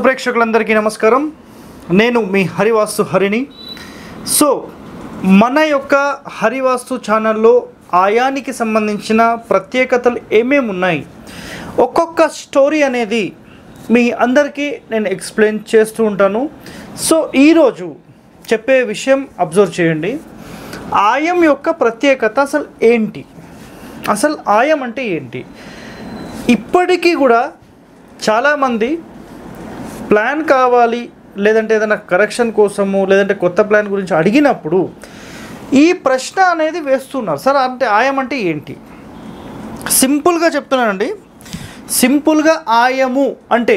వాస్తు ప్రేక్షకులందరికీ నమస్కారం. నేను మీ హరివాస్తు హరిని సో మన యొక్క హరివాస్తు ఛానల్లో ఆయానికి సంబంధించిన ప్రత్యేకతలు ఏమేమి ఉన్నాయి? ఒక్కొక్క స్టోరీ అనేది మీ అందరికీ నేను ఎక్స్ప్లెయిన్ చేస్తూ ఉంటాను. సో ఈరోజు చెప్పే విషయం అబ్జర్వ్ చేయండి. ఆయం యొక్క ప్రత్యేకత అసలు ఏంటి? అసలు ఆయం అంటే ఏంటి? ఇప్పటికీ కూడా చాలామంది ప్లాన్ కావాలి లేదంటే ఏదైనా కరెక్షన్ కోసము లేదంటే కొత్త ప్లాన్ గురించి అడిగినప్పుడు ఈ ప్రశ్న అనేది వేస్తున్నారు. సార్ అంటే ఆయం అంటే ఏంటి? సింపుల్గా చెప్తున్నానండి. సింపుల్గా ఆయము అంటే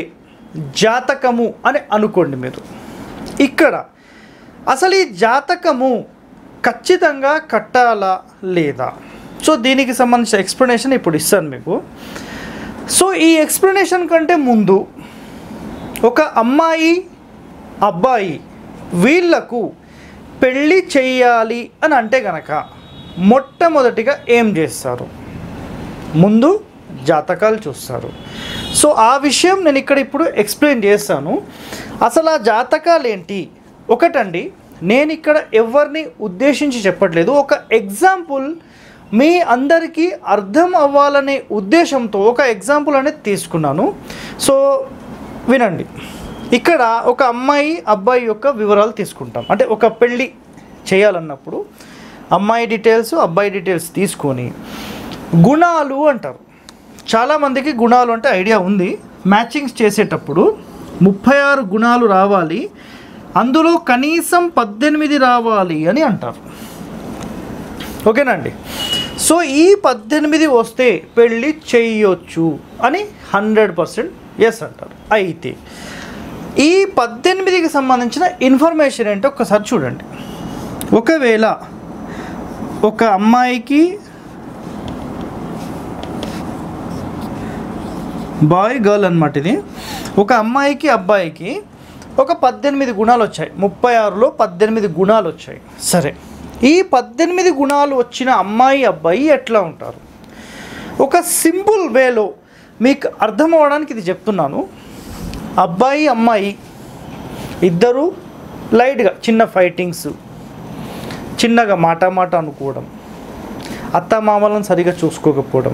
జాతకము అని అనుకోండి మీరు. ఇక్కడ అసలు ఈ జాతకము ఖచ్చితంగా కట్టాలా లేదా? సో దీనికి సంబంధించిన ఎక్స్ప్లెనేషన్ ఇప్పుడు ఇస్తాను మీకు. సో ఈ ఎక్స్ప్లెనేషన్ కంటే ముందు ఒక అమ్మాయి అబ్బాయి వీళ్ళకు పెళ్ళి చేయాలి అని అంటే గనక మొట్టమొదటిగా ఏం చేస్తారు? ముందు జాతకాలు చూస్తారు. సో ఆ విషయం నేను ఇక్కడ ఇప్పుడు ఎక్స్ప్లెయిన్ చేస్తాను అసలు ఆ జాతకాలు ఏంటి? ఒకటండి నేను ఇక్కడ ఎవరిని ఉద్దేశించి చెప్పట్లేదు. ఒక ఎగ్జాంపుల్ మీ అందరికీ అర్థం అవ్వాలనే ఉద్దేశంతో ఒక ఎగ్జాంపుల్ అనేది తీసుకున్నాను. సో వినండి. ఇక్కడ ఒక అమ్మాయి అబ్బాయి యొక్క వివరాలు తీసుకుంటాం. అంటే ఒక పెళ్ళి చేయాలన్నప్పుడు అమ్మాయి డీటెయిల్స్ అబ్బాయి డీటెయిల్స్ తీసుకొని గుణాలు అంటారు. చాలామందికి గుణాలు అంటే ఐడియా ఉంది. మ్యాచింగ్స్ చేసేటప్పుడు ముప్పై ఆరు గుణాలు రావాలి. అందులో కనీసం పద్దెనిమిది రావాలి అని అంటారు. ఓకేనండి? సో ఈ పద్దెనిమిది వస్తే పెళ్ళి చేయొచ్చు అని హండ్రెడ్ పర్సెంట్ ఎస్ అంటారు అయితే ఈ పద్దెనిమిదికి సంబంధించిన ఇన్ఫర్మేషన్ ఏంటో ఒకసారి చూడండి. ఒకవేళ ఒక అమ్మాయికి బాయ్ గర్ల్ అనమాట ఇది. ఒక అమ్మాయికి అబ్బాయికి ఒక పద్దెనిమిది గుణాలు వచ్చాయి. ముప్పై ఆరులో పద్దెనిమిది గుణాలు వచ్చాయి. సరే ఈ పద్దెనిమిది గుణాలు వచ్చిన అమ్మాయి అబ్బాయి ఎట్లా ఉంటారు? ఒక సింపుల్ వేలో మీకు అర్థం అవ్వడానికి ఇది చెప్తున్నాను. అబ్బాయి అమ్మాయి ఇద్దరు లైట్గా చిన్న ఫైటింగ్స్ చిన్నగా మాట మాట అనుకోవడం అత్త మామలను సరిగా చూసుకోకపోవడం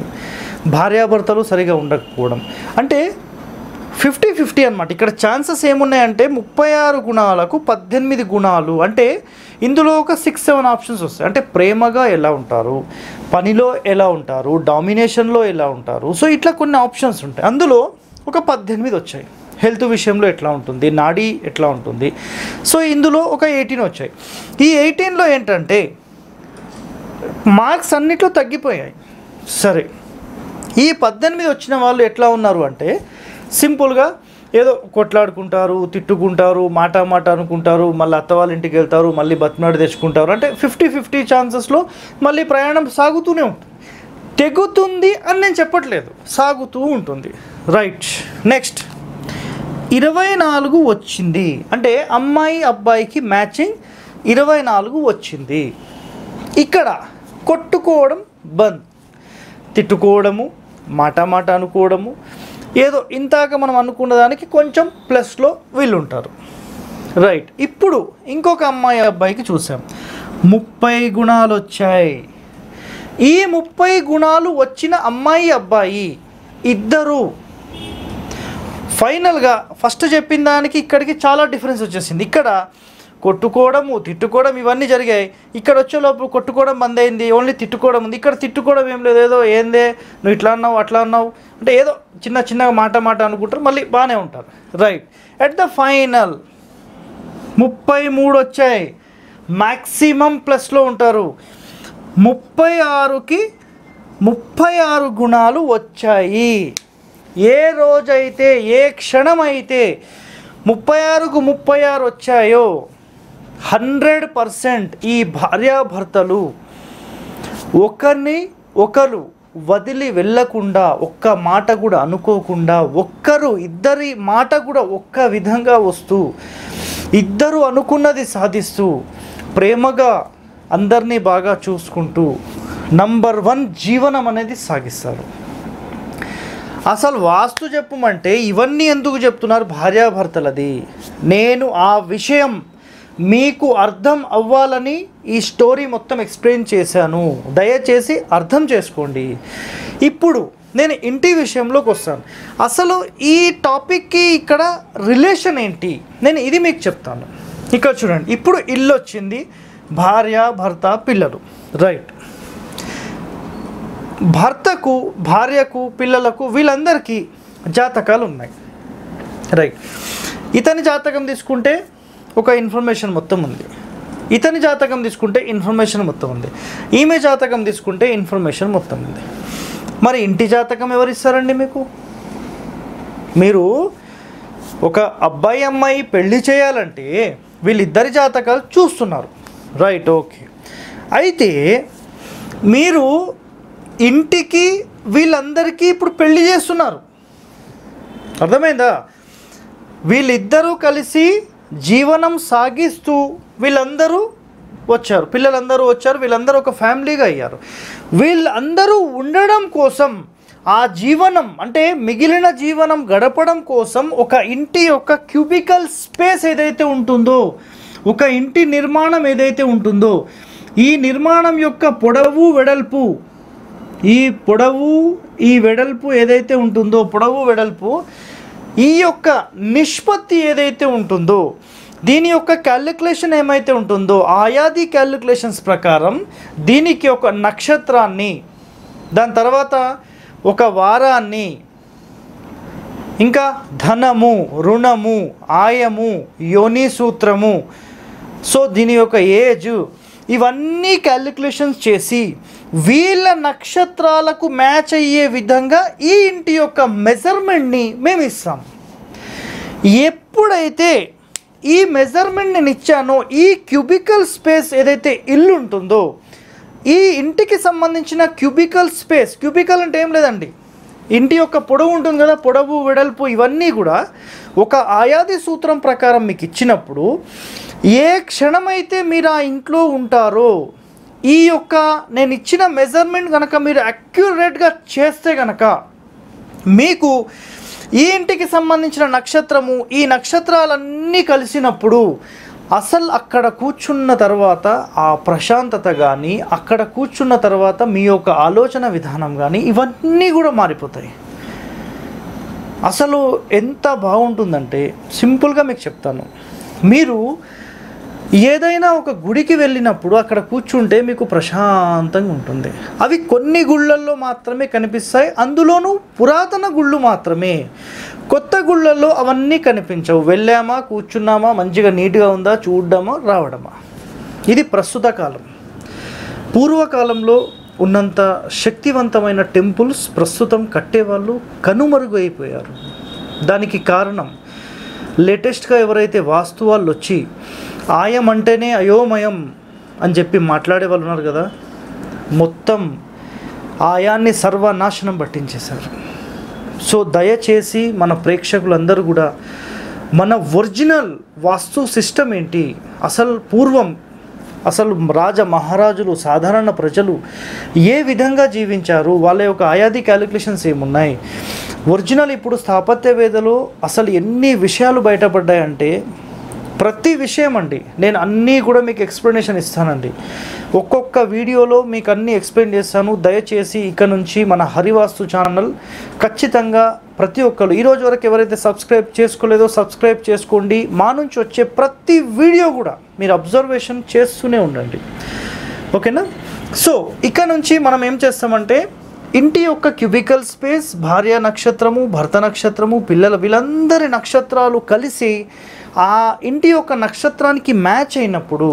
భార్యాభర్తలు సరిగా ఉండకపోవడం. అంటే ఫిఫ్టీ ఫిఫ్టీ అనమాట ఇక్కడ ఛాన్సెస్ ఏమున్నాయంటే ముప్పై ఆరు గుణాలకు పద్దెనిమిది గుణాలు. అంటే ఇందులో ఒక సిక్స్ సెవెన్ ఆప్షన్స్ వస్తాయి. అంటే ప్రేమగా ఎలా ఉంటారు? పనిలో ఎలా ఉంటారు? డామినేషన్లో ఎలా ఉంటారు? సో ఇట్లా కొన్ని ఆప్షన్స్ ఉంటాయి. అందులో ఒక పద్దెనిమిది వచ్చాయి. హెల్త్ విషయంలో ఎట్లా ఉంటుంది? నాడీ ఎట్లా ఉంటుంది? సో ఇందులో ఒక ఎయిటీన్ వచ్చాయి. ఈ ఎయిటీన్లో ఏంటంటే మార్క్స్ అన్నిట్లో తగ్గిపోయాయి. సరే. ఈ పద్దెనిమిది వచ్చిన వాళ్ళు ఎట్లా ఉన్నారు అంటే సింపుల్గా ఏదో కొట్లాడుకుంటారు తిట్టుకుంటారు మాట మాట అనుకుంటారు మళ్ళీ అత్త వాళ్ళ ఇంటికి వెళ్తారు మళ్ళీ బతిమాడు తెచ్చుకుంటారు. అంటే ఫిఫ్టీ ఫిఫ్టీ ఛాన్సెస్లో మళ్ళీ ప్రయాణం సాగుతూనే ఉంటుంది. తెగుతుంది అని నేను చెప్పట్లేదు. సాగుతూ ఉంటుంది. రైట్ నెక్స్ట్ ఇరవై నాలుగు వచ్చింది. అంటే అమ్మాయి అబ్బాయికి మ్యాచింగ్ ఇరవై నాలుగు వచ్చింది. ఇక్కడ కొట్టుకోవడం బంద్. తిట్టుకోవడము మాట మాట అనుకోవడము ఏదో ఇంతాక మనం అనుకున్న దానికి కొంచెం ప్లస్లో వీళ్ళు ఉంటారు రైట్ ఇప్పుడు ఇంకొక అమ్మాయి అబ్బాయికి చూసాం. ముప్పై గుణాలు వచ్చాయి ఈ ముప్పై గుణాలు వచ్చిన అమ్మాయి అబ్బాయి ఇద్దరు. ఫైనల్గా ఫస్ట్ చెప్పిన దానికి ఇక్కడికి చాలా డిఫరెన్స్ వచ్చేసింది. ఇక్కడ కొట్టుకోవడము తిట్టుకోవడం ఇవన్నీ జరిగాయి. ఇక్కడ వచ్చేలోపు కొట్టుకోవడం బంద్ అయింది. ఓన్లీ తిట్టుకోవడం ఉంది. ఇక్కడ తిట్టుకోవడం ఏం లేదు. ఏదో ఏందే నువ్వు ఇట్లా అన్నావు అట్లా అన్నావు. అంటే ఏదో చిన్న చిన్నగా మాట మాట అనుకుంటారు. మళ్ళీ బాగానే ఉంటారు. రైట్ ఎట్ ద ఫైనల్ ముప్పై మూడు వచ్చాయి. మ్యాక్సిమం ప్లస్లో ఉంటారు. ముప్పై ఆరుకి ముప్పై ఆరు గుణాలు వచ్చాయి. ఏ రోజైతే ఏ క్షణమైతే ముప్పై ఆరుకు ముప్పై ఆరు వచ్చాయో హండ్రెడ్ పర్సెంట్ ఈ భార్యాభర్తలు ఒకరిని ఒకరు వదిలి వెళ్ళకుండా ఒక్క మాట కూడా అనుకోకుండా ఒక్కరు ఇద్దరి మాట కూడా ఒక్క విధంగా వస్తూ ఇద్దరు అనుకున్నది సాధిస్తూ ప్రేమగా అందరినీ బాగా చూసుకుంటూ నంబర్ వన్ జీవనం అనేది సాగిస్తారు. అసలు వాస్తు చెప్పమంటే ఇవన్నీ ఎందుకు చెప్తున్నారు భార్యాభర్తలది? నేను ఆ విషయం మీకు అర్థం అవ్వాలని ఈ స్టోరీ మొత్తం ఎక్స్ప్లెయిన్ చేశాను. దయచేసి అర్థం చేసుకోండి. ఇప్పుడు నేను ఇంటి విషయంలోకి వస్తాను. అసలు ఈ టాపిక్కి ఇక్కడ రిలేషన్ ఏంటి? నేను ఇది మీకు చెప్తాను. ఇక్కడ చూడండి. ఇప్పుడు ఇల్లు వచ్చింది. భార్య భర్త పిల్లలు. రైట్. భర్తకు భార్యకు పిల్లలకు వీళ్ళందరికీ జాతకాలు ఉన్నాయి. రైట్. ఇతని జాతకం తీసుకుంటే ఒక ఇన్ఫర్మేషన్ మొత్తం ఉంది. ఇతని జాతకం తీసుకుంటే ఇన్ఫర్మేషన్ మొత్తం ఉంది. ఈమె జాతకం తీసుకుంటే ఇన్ఫర్మేషన్ మొత్తం ఉంది. మరి ఇంటి జాతకం ఎవరు ఇస్తారండి మీకు? మీరు ఒక అబ్బాయి అమ్మాయి పెళ్ళి చేయాలంటే వీళ్ళిద్దరి జాతకాలు చూస్తున్నారు. రైట్ ఓకే అయితే మీరు ఇంటికి వీళ్ళందరికీ ఇప్పుడు పెళ్ళి చేస్తున్నారు. అర్థమైందా? వీళ్ళిద్దరూ కలిసి జీవనం సాగిస్తూ వీళ్ళందరూ వచ్చారు. పిల్లలందరూ వచ్చారు. వీళ్ళందరూ ఒక ఫ్యామిలీగా అయ్యారు. వీళ్ళందరూ ఉండడం కోసం ఆ జీవనం అంటే మిగిలిన జీవనం గడపడం కోసం ఒక ఇంటి యొక్క క్యూబికల్ స్పేస్ ఏదైతే ఉంటుందో ఒక ఇంటి నిర్మాణం ఏదైతే ఉంటుందో ఈ నిర్మాణం యొక్క పొడవు వెడల్పు ఈ పొడవు ఈ వెడల్పు ఏదైతే ఉంటుందో పొడవు వెడల్పు ఈ యొక్క నిష్పత్తి ఏదైతే ఉంటుందో దీని యొక్క క్యాలిక్యులేషన్ ఏమైతే ఉంటుందో ఆయాది క్యాలిక్యులేషన్స్ ప్రకారం దీనికి ఒక నక్షత్రాన్ని దాని తర్వాత ఒక వారాన్ని ఇంకా ధనము రుణము ఆయము యోని సూత్రము సో దీని యొక్క ఏజ్ ఇవన్నీ క్యాలిక్యులేషన్స్ చేసి వీళ్ళ నక్షత్రాలకు మ్యాచ్ అయ్యే విధంగా ఈ ఇంటి యొక్క మెజర్మెంట్ని మేము ఇస్తాం. ఎప్పుడైతే ఈ మెజర్మెంట్ నేను ఇచ్చానో ఈ క్యూబికల్ స్పేస్ ఏదైతే ఇల్లు ఉంటుందో ఈ ఇంటికి సంబంధించిన క్యూబికల్ స్పేస్ క్యూబికల్ అంటే ఏం లేదండి. ఇంటి యొక్క పొడవు ఉంటుంది కదా పొడవు వెడల్పు ఇవన్నీ కూడా ఒక ఆయాది సూత్రం ప్రకారం మీకు ఇచ్చినప్పుడు ఏ క్షణమైతే మీరు ఆ ఇంట్లో ఉంటారో ఈ యొక్క నేను ఇచ్చిన మెజర్మెంట్ కనుక మీరు అక్యురేట్గా చేస్తే కనుక మీకు ఈ ఇంటికి సంబంధించిన నక్షత్రము ఈ నక్షత్రాలన్నీ కలిసినప్పుడు అసలు అక్కడ కూర్చున్న తర్వాత ఆ ప్రశాంతత కానీ అక్కడ కూర్చున్న తర్వాత మీ యొక్క ఆలోచన విధానం కానీ ఇవన్నీ కూడా మారిపోతాయి. అసలు ఎంత బాగుంటుందంటే సింపుల్గా మీకు చెప్తాను. మీరు ఏదైనా ఒక గుడికి వెళ్ళినప్పుడు అక్కడ కూర్చుంటే మీకు ప్రశాంతంగా ఉంటుంది. అవి కొన్ని గుళ్ళల్లో మాత్రమే కనిపిస్తాయి అందులోనూ పురాతన గుళ్ళు మాత్రమే. కొత్త గుళ్ళల్లో అవన్నీ కనిపించవు. వెళ్ళామా కూర్చున్నామా మంచిగా నీట్గా ఉందా చూడడమా రావడమా? ఇది ప్రస్తుత కాలం. పూర్వకాలంలో ఉన్నంత శక్తివంతమైన టెంపుల్స్ ప్రస్తుతం కట్టేవాళ్ళు కనుమరుగు అయిపోయారు. దానికి కారణం లేటెస్ట్గా ఎవరైతే వాస్తు వాళ్ళు వచ్చి ఆయం అంటేనే అయోమయం అని చెప్పి మాట్లాడే వాళ్ళు ఉన్నారు కదా మొత్తం ఆయాన్ని సర్వనాశనం పట్టించేశారు. సో దయచేసి మన ప్రేక్షకులందరూ కూడా మన ఒరిజినల్ వాస్తు సిస్టమ్ ఏంటి? అసలు పూర్వం అసలు రాజ మహారాజులు సాధారణ ప్రజలు ఏ విధంగా జీవించారు? వాళ్ళ యొక్క ఆయాది క్యాలిక్యులేషన్స్ ఏమున్నాయి? ఒరిజినల్ ఇప్పుడు స్థాపత్యవేదలో అసలు ఎన్ని విషయాలు బయటపడ్డాయంటే ప్రతి విషయం అండి. నేను అన్నీ కూడా మీకు ఎక్స్ప్లెనేషన్ ఇస్తానండి. ఒక్కొక్క వీడియోలో మీకు అన్నీ ఎక్స్ప్లెయిన్ చేస్తాను. దయచేసి ఇక నుంచి మన హరివాస్తు ఛానల్ ఖచ్చితంగా ప్రతి ఒక్కరు ఈరోజు వరకు ఎవరైతే సబ్స్క్రైబ్ చేసుకోలేదో సబ్స్క్రైబ్ చేసుకోండి. మా నుంచి వచ్చే ప్రతి వీడియో కూడా మీరు అబ్జర్వేషన్ చేస్తూనే ఉండండి. ఓకేనా? సో ఇక నుంచి మనం ఏం చేస్తామంటే ఇంటి యొక్క క్యూబికల్ స్పేస్ భార్య నక్షత్రము భర్త నక్షత్రము పిల్లల వీళ్ళందరి నక్షత్రాలు కలిసి ఆ ఇంటి యొక్క నక్షత్రానికి మ్యాచ్ అయినప్పుడు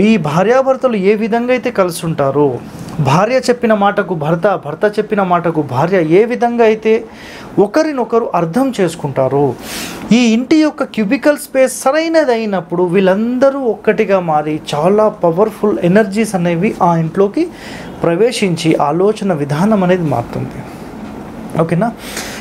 ఈ భార్యాభర్తలు ఏ విధంగా అయితే కలిసి ఉంటారో భార్య చెప్పిన మాటకు భర్త భర్త చెప్పిన మాటకు భార్య ఏ విధంగా అయితే ఒకరినొకరు అర్థం చేసుకుంటారో ఈ ఇంటి యొక్క క్యూబికల్ స్పేస్ సరైనది అయినప్పుడు వీళ్ళందరూ ఒక్కటిగా మారి చాలా పవర్ఫుల్ ఎనర్జీస్ అనేవి ఆ ఇంట్లోకి ప్రవేశించి ఆలోచన విధానం అనేది మారుతుంది. ఓకేనా?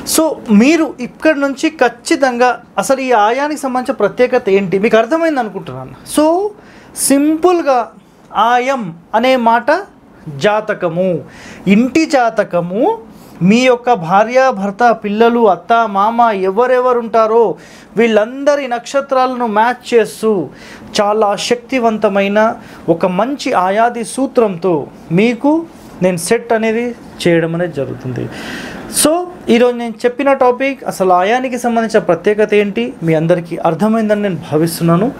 సో మీరు ఇక్కడ నుంచి ఖచ్చితంగా అసలు ఈ ఆయానికి సంబంధించిన ప్రత్యేకత ఏంటి? మీకు అర్థమైంది అనుకుంటున్నాను. సో సింపుల్గా ఆయం అనే మాట జాతకము. ఇంటి జాతకము మీ యొక్క భార్య భర్త పిల్లలు అత్త మామ ఎవరెవరుంటారో వీళ్ళందరి నక్షత్రాలను మ్యాచ్ చేస్తూ చాలా శక్తివంతమైన ఒక మంచి ఆయాది సూత్రంతో మీకు నేను సెట్ అనేది చేయడం అనేది జరుగుతుంది. సో ఈరోజు నేను చెప్పిన టాపిక్ అసలు ఆయానికి సంబంధించిన ప్రత్యేకత ఏంటి? మీ అందరికీ అర్థమైందని నేను భావిస్తున్నాను.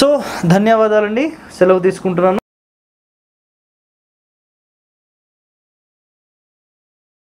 సో ధన్యవాదాలండి. సెలవు తీసుకుంటున్నాను.